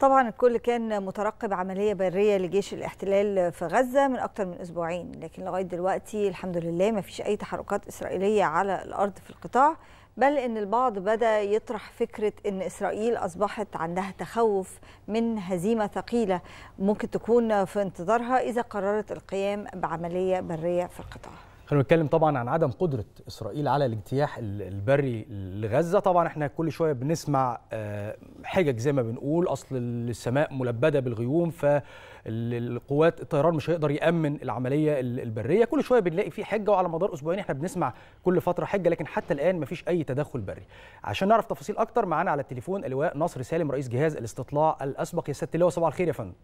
طبعا الكل كان مترقب عملية برية لجيش الاحتلال في غزة من أكثر من أسبوعين لكن لغاية دلوقتي الحمد لله ما فيش أي تحركات إسرائيلية على الأرض في القطاع بل إن البعض بدأ يطرح فكرة إن إسرائيل أصبحت عندها تخوف من هزيمة ثقيلة ممكن تكون في انتظارها إذا قررت القيام بعملية برية في القطاع. خلينا نتكلم طبعا عن عدم قدرة إسرائيل على الاجتياح البري لغزة. طبعا إحنا كل شوية بنسمع حجج زي ما بنقول أصل السماء ملبدة بالغيوم فالقوات الطيران مش هيقدر يأمن العملية البرية. كل شوية بنلاقي في حجة وعلى مدار أسبوعين إحنا بنسمع كل فترة حجة لكن حتى الآن مفيش أي تدخل بري. عشان نعرف تفاصيل أكتر معانا على التليفون اللواء نصر سالم رئيس جهاز الاستطلاع الأسبق. يا سيادة اللواء صباح الخير يا فندم.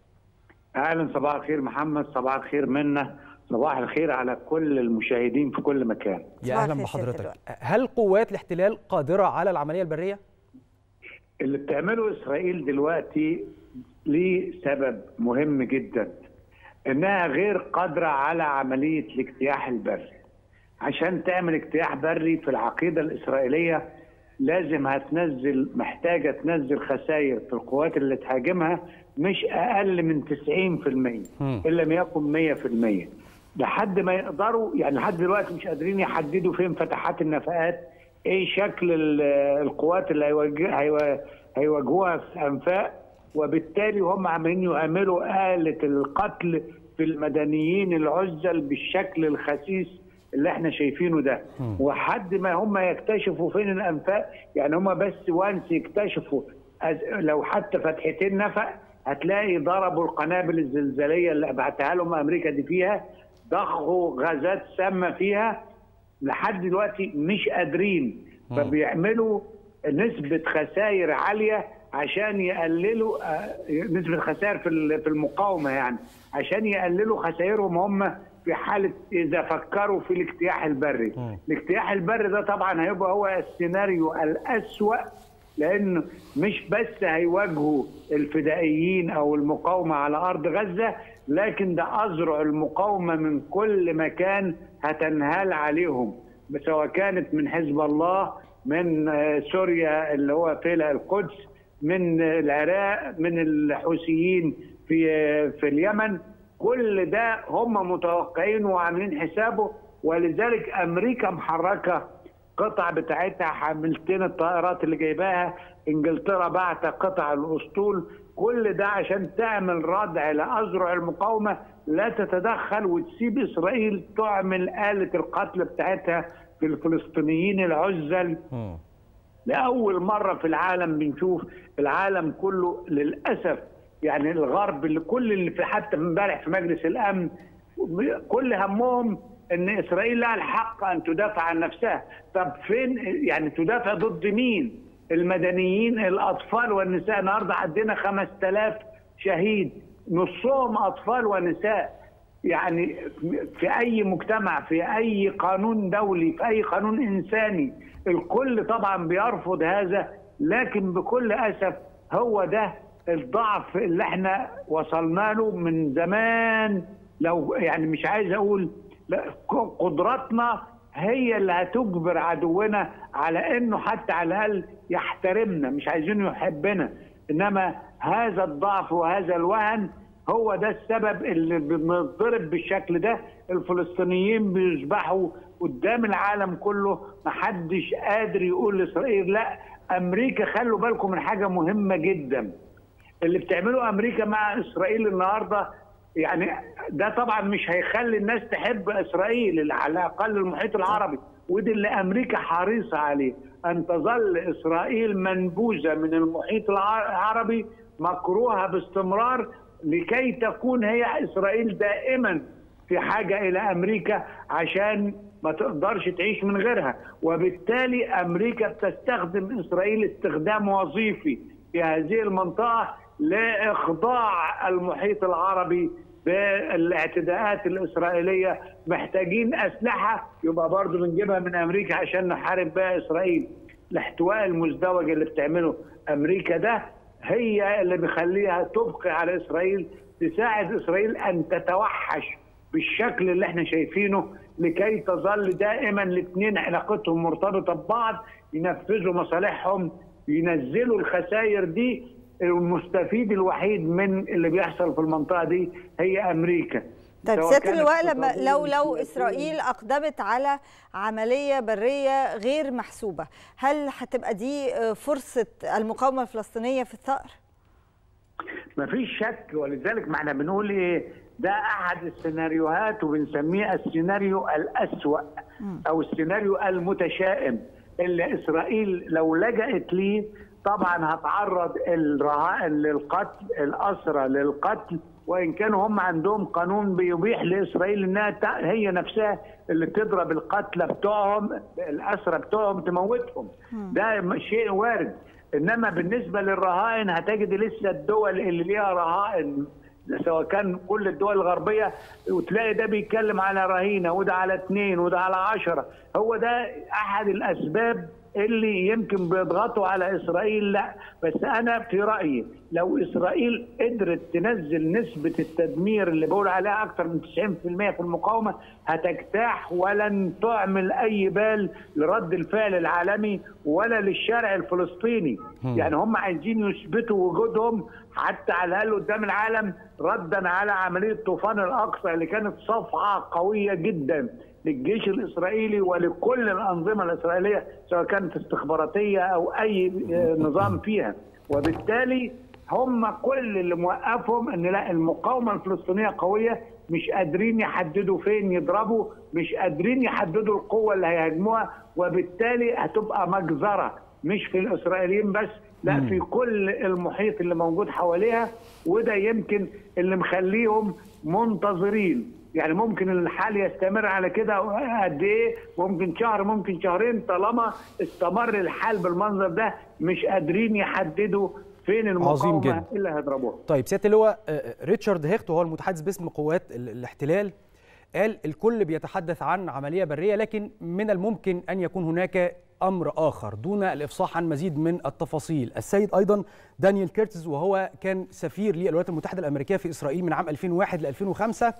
أهلا صباح الخير محمد صباح الخير منا صباح الخير على كل المشاهدين في كل مكان. يا أهلا بحضرتك. هل قوات الاحتلال قادرة على العملية البرية؟ اللي بتعمله إسرائيل دلوقتي ليه سبب مهم جدا إنها غير قادرة على عملية الاجتياح البري. عشان تعمل اجتياح بري في العقيدة الإسرائيلية لازم هتنزل محتاجة تنزل خسائر في القوات اللي تهاجمها مش أقل من 90% إن لم يكن 100% لحد ما يقدروا يعني لحد دلوقتي مش قادرين يحددوا فين فتحات النفقات إيه شكل القوات اللي هيواجهوها في الأنفاق. وبالتالي هم عمالين يؤملوا آلة القتل في المدنيين العزل بالشكل الخسيس اللي إحنا شايفينه ده. وحد ما هم يكتشفوا فين الأنفاق يعني هم بس وانس يكتشفوا لو حتى فتحتين نفق هتلاقي ضربوا القنابل الزلزالية اللي بعتها لهم أمريكا دي فيها. ضخوا غازات سامة فيها لحد دلوقتي مش قادرين. فبيعملوا نسبة خسائر عالية عشان يقللوا نسبة خسائر في في المقاومة يعني عشان يقللوا خسائرهم هم في حالة إذا فكروا في الاجتياح البري. الاجتياح البري ده طبعا هيبقى هو السيناريو الأسوأ لأن مش بس هيواجهوا الفدائيين أو المقاومة على أرض غزة لكن ده اذرع المقاومة من كل مكان هتنهال عليهم سواء كانت من حزب الله من سوريا اللي هو فيلا القدس من العراق من الحوثيين في في اليمن. كل ده هم متوقعين وعاملين حسابه ولذلك أمريكا محركة قطع بتاعتها حاملتين الطائرات اللي جايباها. إنجلترا بعت قطع الأسطول. كل ده عشان تعمل ردع لاذرع المقاومة. لا تتدخل وتسيب إسرائيل تعمل آلة القتل بتاعتها في الفلسطينيين العزل. لأول مرة في العالم بنشوف العالم كله للأسف يعني الغرب اللي كل اللي في حتى امبارح في مجلس الأمن كل همهم إن إسرائيل لها الحق أن تدافع عن نفسها. طب فين يعني تدافع ضد مين؟ المدنيين الأطفال والنساء. النهارده عندنا 5000 شهيد. نصهم أطفال ونساء. يعني في أي مجتمع في أي قانون دولي في أي قانون إنساني الكل طبعا بيرفض هذا لكن بكل أسف هو ده الضعف اللي إحنا وصلنا له من زمان. لو يعني مش عايز أقول قدراتنا هي اللي هتجبر عدونا على إنه حتى على الأقل يحترمنا مش عايزينه يحبنا. إنما هذا الضعف وهذا الوهن هو ده السبب اللي بنضرب بالشكل ده. الفلسطينيين بيذبحوا قدام العالم كله محدش قادر يقول لإسرائيل لا أمريكا خلوا بالكم من حاجة مهمة جدا. اللي بتعمله أمريكا مع إسرائيل النهارده يعني ده طبعا مش هيخلي الناس تحب إسرائيل على الأقل المحيط العربي ودي اللي أمريكا حريصة عليه أن تظل إسرائيل منبوذة من المحيط العربي مكروهة باستمرار لكي تكون هي إسرائيل دائما في حاجة إلى أمريكا عشان ما تقدرش تعيش من غيرها. وبالتالي أمريكا بتستخدم إسرائيل استخدام وظيفي في هذه المنطقة لإخضاع المحيط العربي بالاعتداءات الإسرائيلية محتاجين أسلحة يبقى برضه بنجيبها من أمريكا عشان نحارب بها إسرائيل. الاحتواء المزدوج اللي بتعمله أمريكا ده هي اللي بيخليها تبقي على إسرائيل تساعد إسرائيل أن تتوحش بالشكل اللي إحنا شايفينه لكي تظل دائما الاثنين علاقتهم مرتبطة ببعض ينفذوا مصالحهم ينزلوا الخسائر دي المستفيد الوحيد من اللي بيحصل في المنطقة دي هي أمريكا طيب سياده اللواء لما لو لو. إسرائيل أقدمت على عملية برية غير محسوبة هل هتبقى دي آه، فرصة المقاومة الفلسطينية في الثأر؟ ما فيش شك ولذلك ما إحنا بنقول إيه ده أحد السيناريوهات وبنسميه السيناريو الأسوأ أو السيناريو المتشائم اللي إسرائيل لو لجأت ليه طبعا هتعرض الرهائن للقتل الأسرى للقتل وإن كانوا هم عندهم قانون بيبيح لإسرائيل إنها تع- هي نفسها اللي تضرب القتلى بتوعهم الأسرى بتوعهم تموتهم. ده شيء وارد. إنما بالنسبة للرهائن هتجد لسه الدول اللي ليها رهائن سواء كان كل الدول الغربية وتلاقي ده بيتكلم على رهينة وده على اثنين وده على عشرة. هو ده أحد الأسباب اللي يمكن بيضغطوا على إسرائيل لا. بس أنا في رأيي لو إسرائيل قدرت تنزل نسبة التدمير اللي بقول عليها أكثر من 90% في المقاومة هتجتاح ولن تعمل أي بال لرد الفعل العالمي ولا للشارع الفلسطيني. يعني هم عايزين يثبتوا وجودهم حتى على الأقل قدام العالم ردا على عملية طوفان الأقصى اللي كانت صفعة قوية جدا. للجيش الإسرائيلي ولكل الأنظمة الإسرائيلية سواء كانت استخباراتية أو أي آه، نظام فيها. وبالتالي هم كل اللي موقفهم إن لا المقاومة الفلسطينية قوية مش قادرين يحددوا فين يضربوا مش قادرين يحددوا القوة اللي هيهاجموها. وبالتالي هتبقى مجزرة مش في الإسرائيليين بس لا في كل المحيط اللي موجود حواليها. وده يمكن اللي مخليهم منتظرين. يعني ممكن الحال يستمر على كده قد إيه؟ ممكن شهر ممكن شهرين طالما استمر الحال بالمنظر ده مش قادرين يحددوا فين عظيم المقاومه جدا. اللي هيضربوها. طيب سيادة اللواء آه، ريتشارد هيخت وهو المتحدث باسم قوات ال- الاحتلال قال الكل بيتحدث عن عملية برية لكن من الممكن أن يكون هناك أمر آخر دون الإفصاح عن مزيد من التفاصيل. السيد أيضا دانيال كيرتز وهو كان سفير للولايات المتحدة الأمريكية في إسرائيل من عام 2001 ل 2005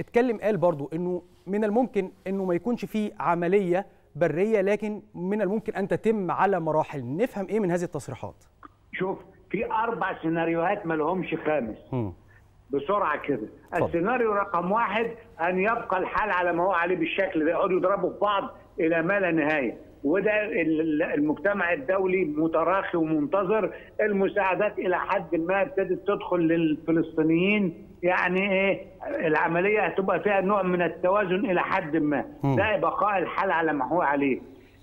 اتكلم قال برضو إنه من الممكن إنه ما يكونش فيه عملية برية لكن من الممكن أن تتم على مراحل. نفهم إيه من هذه التصريحات؟ شوف في أربع سيناريوهات ما لهمش خامس. مم. بسرعة كده. اتفضل. السيناريو رقم واحد أن يبقى الحال على ما هو عليه بالشكل ده. يقعدوا يضربوا في بعض إلى ما لا نهاية. وده ال- ال- المجتمع الدولي متراخي ومنتظر المساعدات إلى حد ما ابتدت تدخل للفلسطينيين. يعني إيه؟ العملية هتبقى فيها نوع من التوازن إلى حد ما. ده بقاء الحال على ما هو عليه.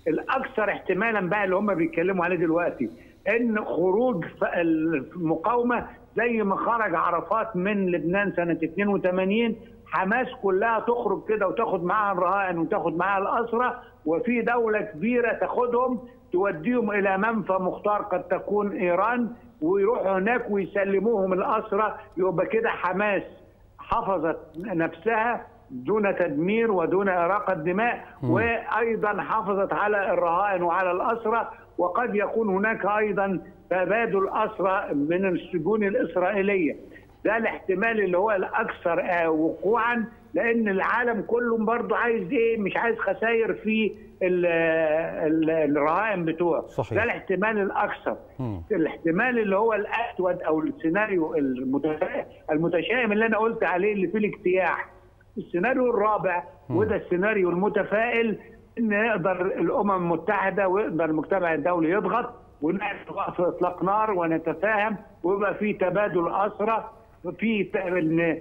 الأكثر احتمالا بقى اللي هم بيتكلموا عليه دلوقتي إن خروج المقاومة زي ما خرج عرفات من لبنان سنة 82 حماس كلها تخرج كده وتاخد معاها الرهائن وتاخد معاها الاسرى وفي دولة كبيرة تاخدهم توديهم إلى منفى مختار قد تكون إيران ويروحوا هناك ويسلموهم الاسرى يبقى كده حماس حفظت نفسها دون تدمير ودون إراقة دماء وأيضا حافظت على الرهائن وعلى الأسرى وقد يكون هناك أيضا تبادل أسرى من السجون الإسرائيلية. ده الاحتمال اللي هو الأكثر آه، وقوعا لأن العالم كله برضه عايز إيه؟ مش عايز خسائر في ال- الرهائن بتوعه. صحيح. ده الاحتمال الأكثر. مم. الاحتمال اللي هو الاسود أو السيناريو المتشائم اللي أنا قلت عليه اللي فيه الاجتياح. السيناريو الرابع وده السيناريو المتفائل إن يقدر الأمم المتحدة ويقدر المجتمع الدولي يضغط ونعمل وقف إطلاق نار ونتفاهم ويبقى في تبادل اسرى في إن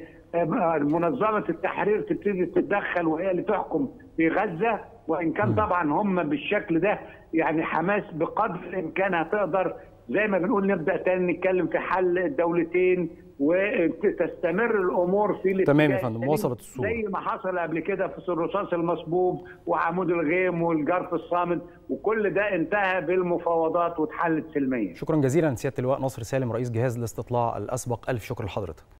منظمة التحرير تبتدي تتدخل وهي اللي تحكم في غزة وإن كان طبعا هم بالشكل ده يعني حماس بقدر الإمكان هتقدر زي ما بنقول نبدأ تاني نتكلم في حل الدولتين وتستمر الأمور في تمام يا فندم، وصلت الصورة. زي ما حصل قبل كده في الرصاص المصبوب وعمود الغيم والجرف الصامت وكل ده انتهى بالمفاوضات واتحلت سلميا. شكرا جزيلا سيادة اللواء ناصر سالم رئيس جهاز الاستطلاع الأسبق. ألف شكر لحضرتك.